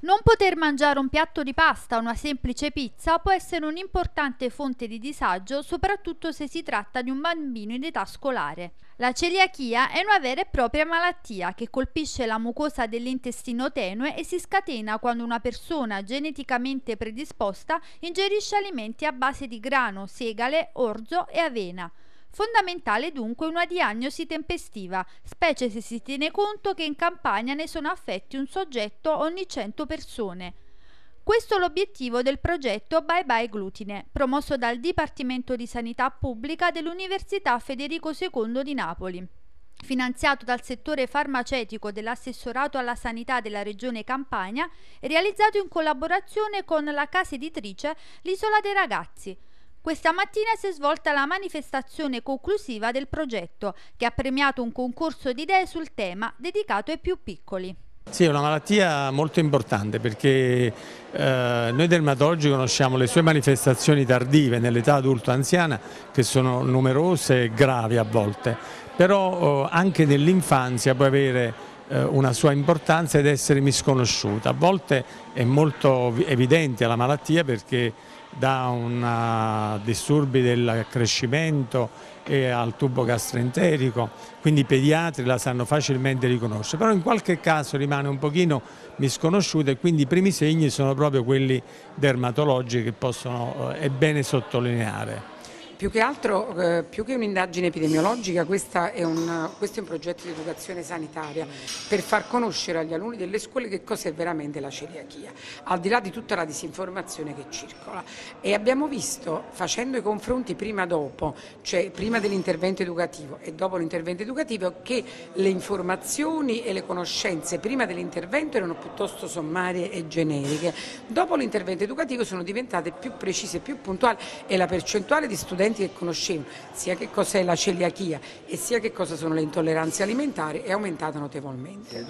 Non poter mangiare un piatto di pasta o una semplice pizza può essere un'importante fonte di disagio, soprattutto se si tratta di un bambino in età scolare. La celiachia è una vera e propria malattia che colpisce la mucosa dell'intestino tenue e si scatena quando una persona geneticamente predisposta ingerisce alimenti a base di grano, segale, orzo e avena. Fondamentale dunque una diagnosi tempestiva, specie se si tiene conto che in campagna ne sono affetti un soggetto ogni 100 persone. Questo è l'obiettivo del progetto Bye Bye Glutine, promosso dal Dipartimento di Sanità Pubblica dell'Università Federico II di Napoli finanziato dal settore farmaceutico dell'assessorato alla sanità della regione Campania realizzato in collaborazione con la casa editrice L'Isola dei Ragazzi, questa mattina si è svolta la manifestazione conclusiva del progetto, che ha premiato un concorso di idee sul tema dedicato ai più piccoli. Sì, è una malattia molto importante perché eh, noi dermatologi conosciamo le sue manifestazioni tardive nell'età adulto-anziana che sono numerose e gravi a volte, però eh, anche nell'infanzia può avere una sua importanza ed essere misconosciuta. A volte è molto evidente la malattia perché da un disturbi del crescimento e al tubo gastroenterico, quindi i pediatri la sanno facilmente riconoscere, però in qualche caso rimane un pochino misconosciuta e quindi i primi segni sono proprio quelli dermatologici che possono, eh, è bene sottolineare. Più che altro, eh, più che un'indagine epidemiologica, è un, questo è un progetto di educazione sanitaria per far conoscere agli alunni delle scuole che cos'è veramente la celiachia, al di là di tutta la disinformazione che circola. E abbiamo visto, facendo i confronti prima-dopo, cioè prima dell'intervento educativo e dopo l'intervento educativo, che le informazioni e le conoscenze prima dell'intervento erano piuttosto sommarie e generiche. Dopo l'intervento educativo sono diventate più precise e più puntuali e la percentuale di studenti studenti che conoscevano sia che cos'è la celiachia e sia che cosa sono le intolleranze alimentari è aumentata notevolmente.